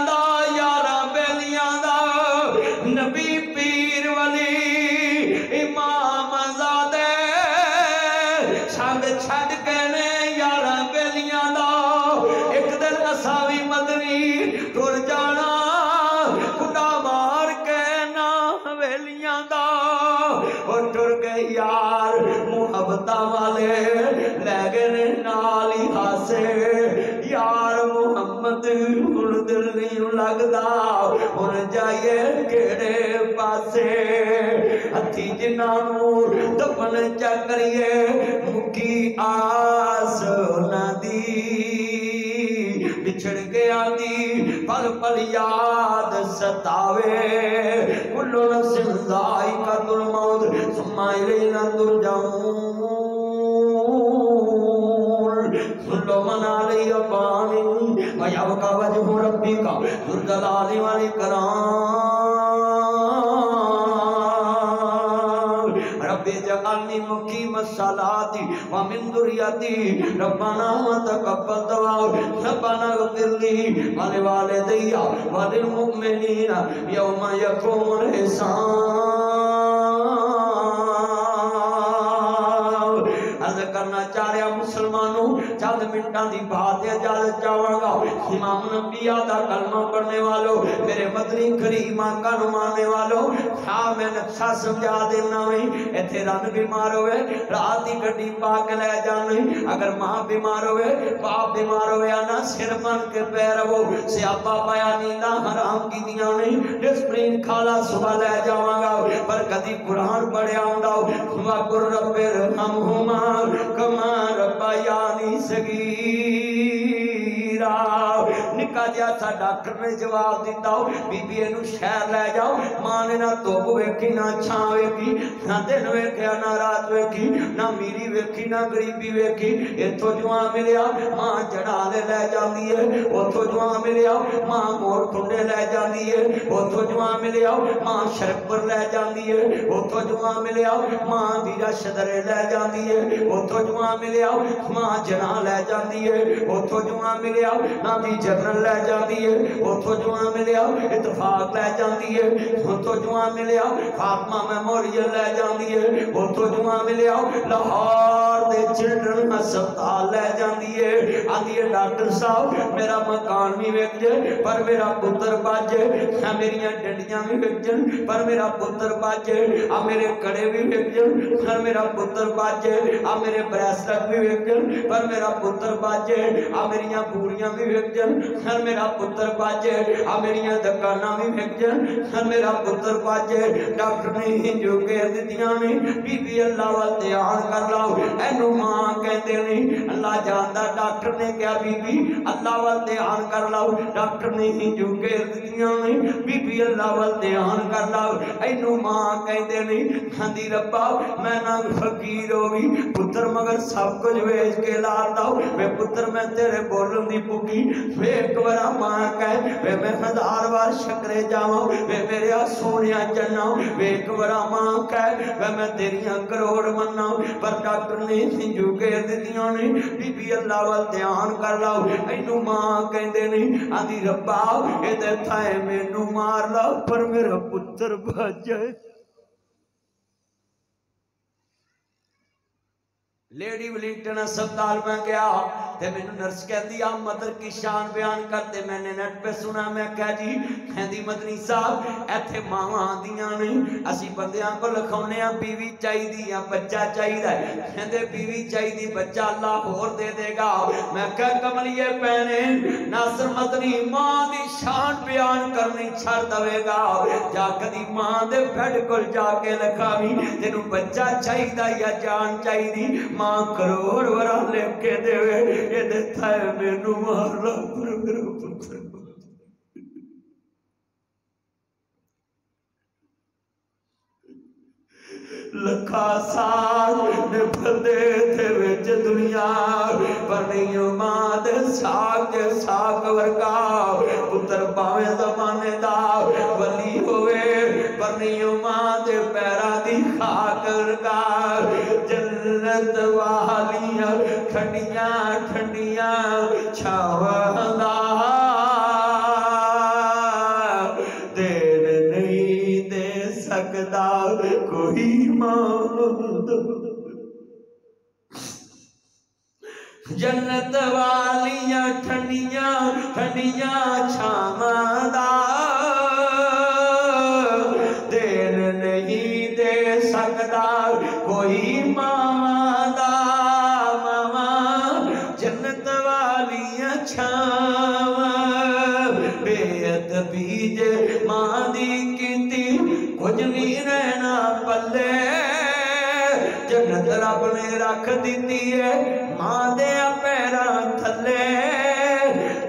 करिए मुखी आस नदी। बिछड़ गया दी, पल पल याद सतावे। कुल्लो सिंधाई का तुल मौत समाइले न दूर जाऊँ सुल्लो मना ले लिया पानी वजह का वजह रब्बी का, दुर्दलाली वाली कराम मुकीम सलाती व मिन दुरियती रब्बाना तकब्बल दुआ रब्बाना गफिरली, वाले वाले दैया वालिल मुमिनीना यौमा यकुमुल हिसाब। करना चाह रहा मुसलमानों चंद मिनटा की बात है इजाज़त चाहूँगा इमाम नबिया का कलमा पढ़ने वालों, मेरे मदनी करीम आका मानने वालों। हाँ मैं नक्शा समझा देना वे इतने रन बीमार होवे, रात की गड्डी पा के लै जाने अगर माँ बीमार होवे, बाप बीमार होवे ना सिर बन के पै रवो। सियापा पाया नींदा हराम की दिया नहीं डिस्प्लिन खाला सुबह लै जावांगा। पर कदी कुरान पढ़िया होंदा हुआ कुर रब्बे रहम हुमा कमा रब्बा यानी सगीरा। निका जिहा सा डॉक्टर ने जवाब दिता बीबी एनु शहर लै जाओ माँ ने ना धुप वेखी ना छां वेखी ना दिन वेख्या ना रात वेखी ना मीरी वेखी ना गरीबी वेखी इथों जुआ मिलिया माँ जड़ाले लै जाती है उथों जुआ मिलिया माँ मोर खुंडे लै जाती है उथों जुआ मिलिया माँ शरपर लै जाती है उथों जुआ मिलिया माँ दीरा शदरे लै जाती है उथों जुआ मिलिया माँ जना लै जाती है उथों जुआ मिलिया नाती जनरल लै जाती है उथों जुआ मिलिया इतफाक लै जाती है उथों जुआ मिलिया फातमा मेमोरियल लै जाती है उथों जुआ मिलिया लाहौर दे चिल्ड्रन हस्पताल लै जाती है है डॉक्टर साहब मेरा मकान भी जाए पर मेरा पुत्र बच जाए मेरिया डंडियाँ भी विक जान पर मेरा पुत्र बच जाए आ मेरे कड़े भी विक जान पर मेरा पुत्र बच जाए आ मेरे ब्रेसलेट भी विक जान पर मेरा पुत्र बच जाए आ मेरिया बूड़ियाँ भी विक पर मेरा पुत्र बच आ मेरिया दुकाना भी विक पर मेरा पुत्र बच डॉक्टर ने ही जो कह दित्तियाँ ने। बीबी अल्लाह वाल ध्यान कर लो एनू माँ कहते ने। अल्लाह जानदा, डॉक्टर ने क्या बीबी अल्लाह वाल ध्यान कर लो डॉक्टर ने ही जो कह दित्तियाँ ने। बीबी अल्लाह वाल ध्यान कर लो एनू माँ कहते ने खांदी रब्बा, मैं ना फकीर हो गई पुत्र मगर सब कुछ वेच के ला दो वे पुत्र मैं तेरे बोलन दी पुगी। वे बार माँ कह वे मैं हज़ार बार शकरे जावा वे मेरे सोनिया चन्ना वे एक बार माँ कह वे मैं तेरिया करोड़ मना पर डॉक्टर ने सिंजू कह दित्तियाँ ने, बीबी अल्लाह वाल ध्यान कर लो एनू माँ कहंदे ने आंदी रब्बा ए मैनू मार ला पर मेरा पुत्र बच जाए। लेडी विलिंगटन अस्पताल में गया ते मैंने नर्स कहती आप मदर की शान बयान करते मैंने नेट पे सुना मैं क्या जी कहती मदनी साहब इथे मावा आदियाँ नहीं असी बंदियाँ को लिखाने आ बीवी चाहिए बच्चा चाहिए कहते बीवी चाहिए बच्चा अल्लाह होर दे देगा मैं क्या कमलिए पहने नासर मदनी माँ दी शान बयान करनी छड़ दवेगा जा कदी माँ दे बेड को जाके लिखावी तेनू बच्चा चाहिए या जान चाहिए माँ करोड़ वरा लेके देवे ये देता है मैनू मार लो पर मेरा पुत्र लखा साल निभदे थे विच दुनिया पर नहीं माँ साग साग वर्गा पुत्र पावे जमाने दा वली होवे पर नहीं माँ दे पैरा दी खाक वर्गा जन्नत वालियाँ ठंडियाँ ठंडियाँ छावंदा देन नहीं दे सकदा कोई मौत। जन्नत वालियाँ ठंडियाँ ठंडियाँ छावंदा रब ने रख दी है माँ दे पैरा थले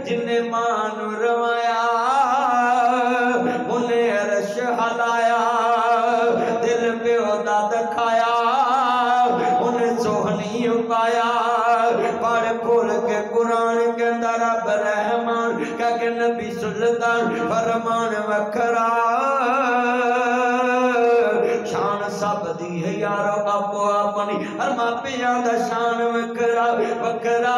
जिन्ने माँ रवाया उन्हें अरश हलाया दिल प्यो दा दखाया उन्हें सोहनी पाया पढ़ खोल के कुरान के रहमान क्या के नबी सुल्तान फरमान वखरा शान सब दी है यारो हर मापिया का शान वकरा वकरा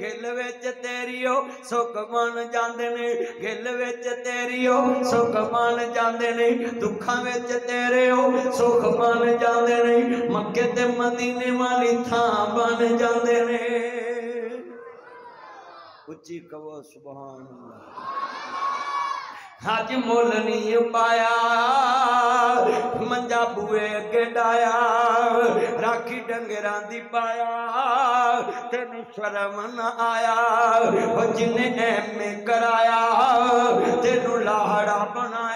ਗਿੱਲ ਵਿੱਚ ਤੇਰੀ ਉਹ ਸੁੱਖ ਬਣ ਜਾਂਦੇ ਨੇ ਗਿੱਲ ਵਿੱਚ ਤੇਰੀ ਉਹ ਸੁੱਖ ਬਣ ਜਾਂਦੇ ਨੇ ਦੁੱਖਾਂ ਵਿੱਚ ਤੇਰੇ ਉਹ ਸੁੱਖ ਬਣ ਜਾਂਦੇ ਨੇ ਮੱਕੇ ਤੇ ਮਦੀਨੇ ਵਾਲੀ ਥਾਂ ਬਣ ਜਾਂਦੇ ਨੇ ਉੱਚੀ ਕਹੋ ਸੁਭਾਨ ਅੱਲਾਹ हज मुल नहीं पाया। मंजा बुए गेडाया राखी डंगर दी पाया। तेन शर्म न आया जिन्हें एम कराया, तेन लाहड़ा बना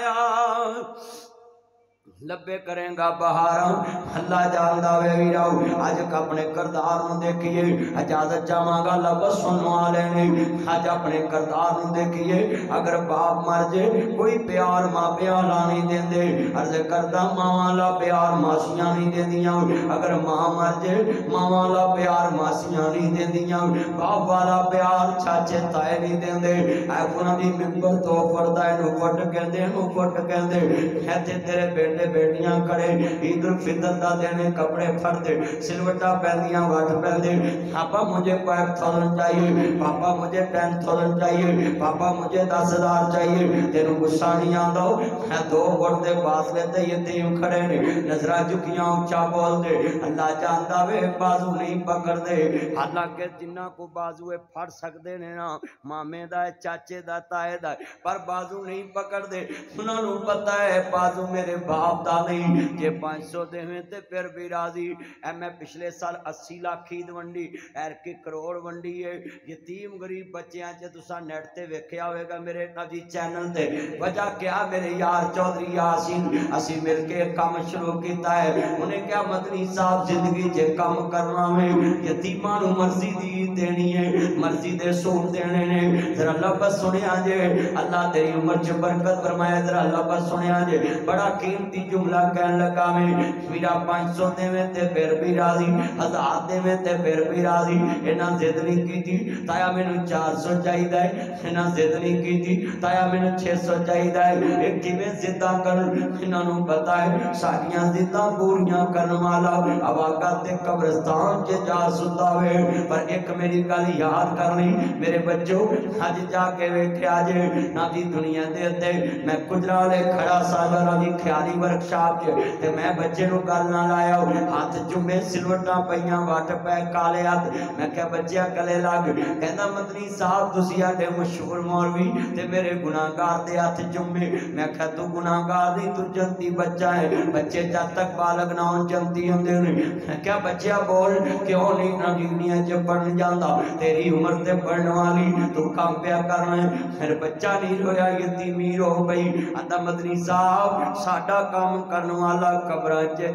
ਲੱਭੇ ਕਰੇਗਾ ਬਹਾਰਾਂ ਅੱਲਾ ਜਾਣਦਾ ਵੇ ਵੀਰਾਓ ਅੱਜ ਆਪਣੇ ਕਰਤਾਰ ਨੂੰ ਦੇਖੀਏ ਇਜਾਜ਼ਤ ਚਾਹਾਂਗਾ ਲੱਭ ਸੁਣਨ ਵਾਲੇ ਨੇ ਅੱਜ ਆਪਣੇ ਕਰਤਾਰ ਨੂੰ ਦੇਖੀਏ ਅਗਰ ਬਾਪ ਮਰ ਜੇ ਕੋਈ ਪਿਆਰ ਮਾਪਿਆਂ ਲਾ ਨਹੀਂ ਦਿੰਦੇ ਅਰਜ਼ ਕਰਦਾ ਮਾਵਾਂ ਲਾ ਪਿਆਰ ਮਾਸੀਆਂ ਨਹੀਂ ਦਿੰਦੀਆਂ ਅਗਰ ਮਾਂ ਮਰ ਜੇ ਮਾਵਾਂ ਲਾ ਪਿਆਰ ਮਾਸੀਆਂ ਨਹੀਂ ਦਿੰਦੀਆਂ ਬਾਪ ਵਾਲਾ ਪਿਆਰ ਚਾਚੇ ਤਾਏ ਨਹੀਂ ਦਿੰਦੇ ਐ ਉਹਨਾਂ ਦੀ ਮਿੰਬਰ ਤੋਂ ਫੜਦਾ ਇਹਨੂੰ ਫੁੱਟ ਕਹਿੰਦੇ ਇਹਨੂੰ ਫੁੱਟ ਕਹਿੰਦੇ ਇੱਥੇ ਤੇਰੇ ਬੇਟੇ बेटिया करे इधर फिदर का देने कपड़े फर्द सिलवटा पहनिया वट पहले पापा मुझे फाइव थाउज़ेंड चाहिए पापा मुझे टेन थाउज़ेंड चाहिए पापा मुझे दस हज़ार चाहिए तेन गुस्सा नहीं आता मैं दो वोट के पास लेते यतीम खड़े ने नज़र झुकिया उच्चा बोल दे अल्लाह चाहता वे बाजू नहीं पकड़ते हालाँकि जिन्ना को बाजू फड़ सकते ने ना मामे का चाचे का ताए का पर बाजू नहीं पकड़ते उन्होंने पता है बाजू मेरे बाप पता नहीं। हम्म। जे पाँच सौ देवे तो फिर भी राज़ी। ए मैं पिछले साल अस्सी लाख खीद वंडी एर के करोड़ वंडी है। यतीम गरीब बच्चों च तुसा नैट से वेख्या होगा मेरे जी चैनल से वजह क्या मेरे यार चौधरी यासीन? असी मिल के काम शुरू किया है। उन्हें क्या मदनी साहब ज़िंदगी च कम करना है? यतीमा मर्ज़ी दी देनी है। मर्ज़ी दे सूट देने ने। जरा लफज सुनिया जे। अल्लाह तेरी उम्र च बरकत फरमाया जरा लफज सुनिया जे। बड़ा कीमती जुमला कह लगा मैं। वीरा पाँच सौ देवे ते फिर भी राज़ी। हज़ार देवे ते फिर भी राज़ी। इन्हें जिद नहीं की थी ताया मैनू चार सौ चाहिए है। इन्हें जिद नहीं की थी ताया मैनू छे सौ चाहिए है। ये किमें जिदा कर इन्हों पता है, सारिया जिदा पूरिया करने वाला। अवाका ते कब्रस्तान च जा सुतावे पर एक मेरी गल याद करनी, मेरे बच्चों अज जाके वेख्या जे, ना दुनिया के अंदर मैं कुजरा खड़ा सागर वाली ख्याली वर्ग ਖੜਾ ਸਾਗਰਾਂ ਦੀ ਖਿਆਲੀ ਵਰਕਸ਼ਾਪ 'ਚ ਤੇ ਮੈਂ ਬੱਚੇ ਨੂੰ ਗੱਲ ਨਾ ਲਾਇਆ ਹੱਥ ਚੁੰਮੇ ਸਿਲਵਟਾਂ ਪਈਆਂ ਵੱਟ ਪੈ ਕਾਲੇ ਹੱਥ ਮੈਂ ਕਿਹਾ ਬੱਚਿਆ ਗਲੇ ਲੱਗ ਕਹਿੰਦਾ ਮਦਨੀ ਸਾਹਿਬ ਤੁਸੀਂ ਸਾਡੇ ਮਸ਼ਹੂਰ ਮੌਲਵੀ ਤੇ ਮੇਰੇ ਗੁਨਾਹਗਾਰ ਦੇ ਹੱਥ ਚੁੰਮੇ ਮੈਂ ਕਿਹਾ ਤੂੰ ਗੁਨਾਹਗਾਰ ਨਹੀਂ ਤੂੰ ਜੰਤੀ ਬੱਚਾ ਹੈ ਬੱਚੇ ਜਦ ਤੱਕ ਬਾਲਗ ਨਾ ਹੋਣ ਜੰਤੀ ਹੁੰਦੇ ਨੇ ਮੈਂ ਕਿਹਾ ਬੱਚਿਆ ਬੋਲ ਕਿਉਂ ਨਹੀਂ ਨਾ ਦੁਨੀਆ 'ਚ ਪੜਨ ਜਾਂਦਾ ਤੇਰੀ ਉਮਰ ਤੇ ਪੜਨ ਵਾਲੀ ਤੂੰ ਕੰਮ ਪਿਆ ਕਰਨਾ ਫਿਰ ਬੱਚਾ ਨਹੀਂ ਰੋਇਆ ਯਤੀਮੀ ਰੋ ਪਈ ਆਂਦਾ ਮਦਨੀ ਸਾਹਿਬ ਸਾਡਾ ਕੰਮ काम करने वाला कब्र च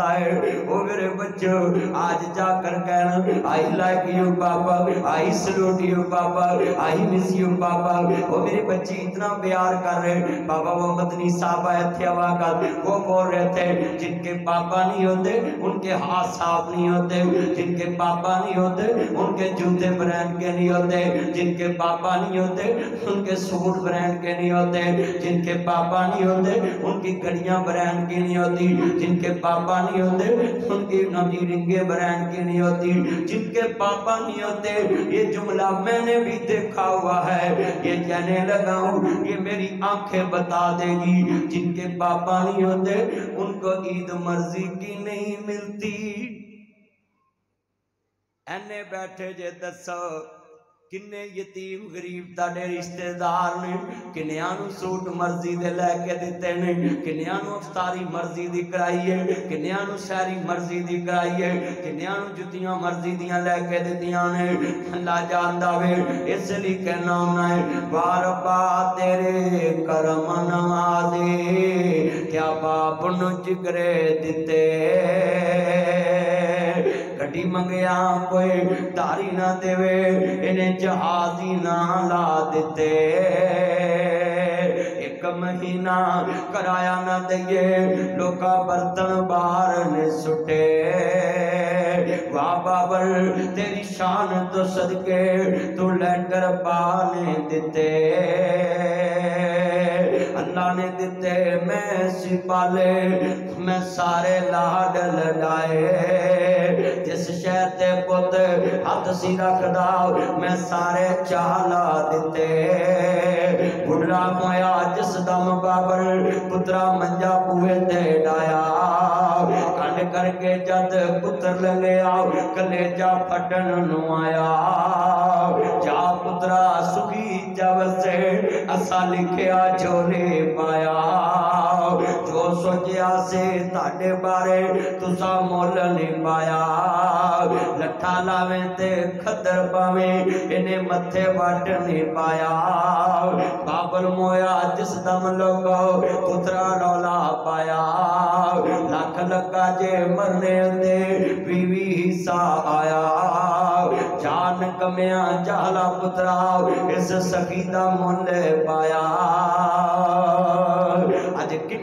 है ओ मेरे बच्चों, आज जाकर कहना, आई लाइक यू बाबा आई सलूट यू बाबा आई मिस यू बाबा ओ मेरे बच्चे इतना प्यार कर रहे बाबा वो मदनी साहब आए थे का वो बोल रहे थे, जिनके पापा नहीं होते, उनके हाथ साफ़ नहीं होते। जिनके पापा नहीं होते, उनके जूते ब्रांड के नहीं होते। जिनके पापा नहीं होते, उनके सूट ब्रांड के नहीं होते। जिनके पापा नहीं होते, उनकी गड़िया रिंगियाँ बरैन की नहीं होती, जिनके पापा नहीं होते उनके नबी रिंगे बरैन की नहीं होती, जिनके पापा नहीं होते, ये जुमला मैंने भी देखा हुआ है। ये कहने लगा हूँ, ये मेरी आँखें बता देगी, जिनके पापा नहीं होते, उनको ईद मर्ज़ी की नहीं मिलती। एने बैठे जे दसो किन्ने यतीम गरीब ताे रिश्तेदार ने किनिया सूट मर्ज़ी दे लैके दिते ने किनिया अफतारी मर्ज़ी की कराई है किनिया शहरी मर्ज़ी की कराई है किनिया जुतियाँ मर्ज़ी दियाँ लैके दितिया ने अल्लाह जानता वे इसलिए कहना होना है बारबा तेरे करम नवाजे क्या बाप जिगरे दिते गड्डी मंगया कोई तारी ना देवे इन्हें जहाजी ना ला दिते एक महीना कराया ना दिए लोका बर्तन बाहर ने सुटे वाह बाबर तेरी शान तो सदके तू लेकर पाने दिते अल्लाह ने दिते, मैं सिपाले, मैं सारे लाड लड़ाए। जिस शहर ते पुत हथ सी रखदा, मैं सारे चाला दिते। बुढ़ा मोया जिस दम बाबर पुत्रा मंजा बूहे ते डाया। करके जद पुत्र लंघिया कलेजा फटन आया जा पुत्रा सुखी जब से असा लिखिया झोले पाया जो सोचिया से ताडे बारे तुसा मोल नहीं पाया लठा लावे ते खदर पावे इन्हें मथे वट नहीं पाया बाबर मोया जिस दम लोगो पुत्रा रौला पाया लख मरने दे बीवी हिस्सा आया। जान कमिया जाला पुत्रा इस सखी का मुंड पाया।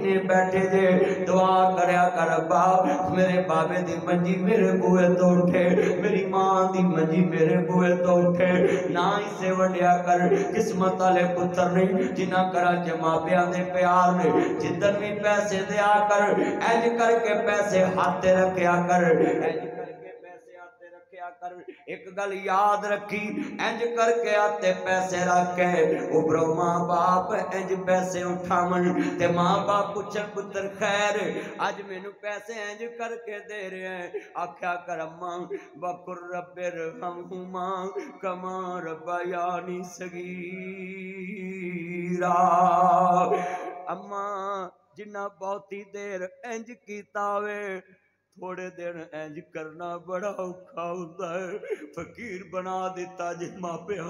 किन्ने बैठे जे दुआ कर बाप मेरे बाबे की मंजी मेरे बुए तो उठे, मेरी माँ की मंजी मेरे बुए तो उठे, ना ही से वड्या कर, किस्मत आले पुत्र नहीं जिन्हें करा च मापिया दे प्यार ने, जिद्दन भी पैसे दिया कर इंज करके पैसे हाथ रखा कर करके पैसे हाथ ते रखया कर एक गल याद रखी, इंज करके आते पैसे रख। उबरो माँ बाप इंज पैसे उठावन, ते माँ बाप पुछन पुत्र खैर अज मेनू पैसे इंज करके दे रहे हैं। आख्या कर, अम्मा, बकुर रब्बिर हमहुमा कमा रब्बयानी सगीरा। अम्मा, जिन्ना बहुती देर इंज कीता थोड़े दिन इंज करना बड़ा औखा होता है। फकीर बना दिता जे मापिया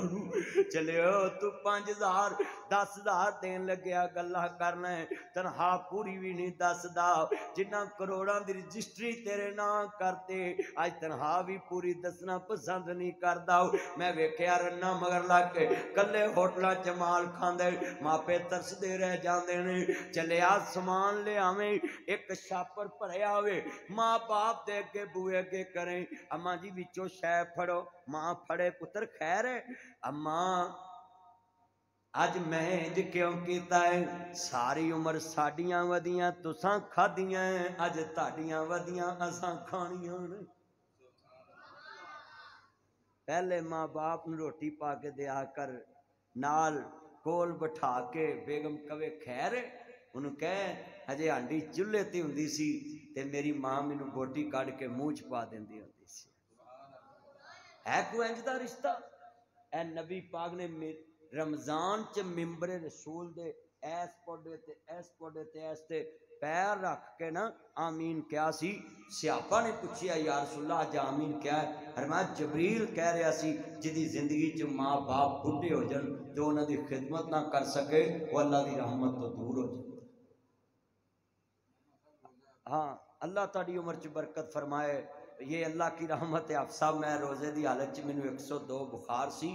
चलियो तू पाँच हज़ार दस हज़ार देन लग्या गल्ला करना है तनखा पूरी भी नहीं दसदा जिन्ना करोड़ां दी रजिस्ट्री तेरे ना करते अज तनखा भी पूरी दसना पसंद नहीं करदा। मैं वेख्या रन्ना मगर लग के कल्ले होटलां च माल खांदे, मापे तरसदे रह ने। चलिया समान ले आवे, एक छापर भरिया होवे मां बाप दे अगे बूए अगे करें अम्मा जी विचों शै फड़ो मां फड़े पुत्र खैर है अम्मा ਅੱਜ ਮੈਂ ਇੰਜ ਕਿਉਂ ਕੀਤਾ ਹੈ ਸਾਰੀ ਉਮਰ ਸਾਡੀਆਂ ਵਧੀਆਂ ਤੁਸਾਂ ਖਾਧੀਆਂ ਹੈ, ਅੱਜ ਤੁਹਾਡੀਆਂ ਵਧੀਆਂ ਅਸਾਂ ਖਾਣੀਆਂ ਨੇ ਪਹਿਲੇ ਮਾਂ ਬਾਪ ਨੂੰ ਰੋਟੀ ਪਾ ਕੇ ਦਿਆ ਕਰ ਨਾਲ ਕੋਲ ਬਿਠਾ ਕੇ ਬੇਗਮ ਕਵੇ ਖੈਰ ਹੈ? ਉਹਨੂੰ ਕਹਿ ਹਜੇ ਹਾਂਡੀ ਚੁੱਲ੍ਹੇ ਤੇ ਹੁੰਦੀ ਸੀ ਤੇ ਮੇਰੀ ਮਾਂ ਮੈਨੂੰ ਬੋਟੀ ਕੱਢ ਕੇ ਮੂੰਹ ਚ ਪਾ ਦਿੰਦੀ ਹੁੰਦੀ ਸੀ ਹੈ ਕੋਈ ਇੰਜ ਦਾ ਰਿਸ਼ਤਾ ਐ ਨਬੀ ਪਾਕ ਨੇ ਮੇ- ਰਮਜ਼ਾਨ ਚ ਮਿੰਬਰ ਰਸੂਲ ਦੇ ਐਸ ਪੌਡੇ ਤੇ ਐਸ ਪੌਡੇ ਤੇ ਐਸ ਤੇ ਪੈਰ ਰੱਖ ਕੇ ਨਾ ਆਮੀਨ ਕਿਹਾ ਸੀ ਸਿਆਪਾ ਨੇ ਪੁੱਛਿਆ ਯਾ ਰਸੂਲullah ਅੱਜ ਆਮੀਨ ਕਿਹਾ ਹੈ ਫਰਮਾਇਆ ਜਬਰੀਲ ਕਹਿ ਰਿਹਾ ਸੀ ਜਿਹਦੀ ਜ਼ਿੰਦਗੀ ਚ ਮਾਂ ਬਾਪ ਬੁੱਢੇ ਹੋ ਜਾਣ ਤੇ ਉਹਨਾਂ ਦੀ ਖਿਦਮਤ ਨਾ ਕਰ ਸਕੇ ਉਹ ਅੱਲਾ ਦੀ ਰਹਿਮਤ ਤੋਂ ਦੂਰ ਹੋ ਜਾਏ हाँ अल्लाह ताड़ी उम्र च बरकत फरमाए। ये अल्लाह की रहमत है। आप मैं रोज़े की हालत मैंने एक सौ दो बुखार सी,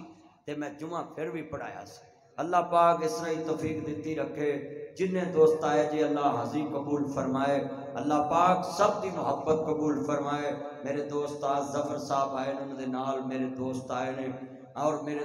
ते मैं जुमा फिर भी पढ़ाया सी। अल्लाह पाक इस तरह ही तौफीक देती रखे। जिन्हें दोस्त आए, जी अल्लाह हाजी कबूल फरमाए। अल्लाह पाक सब की मोहब्बत कबूल फरमाए। मेरे दोस्त आज ज़फ़र साहब आए ने मेरे दोस्त आए ने। और मेरे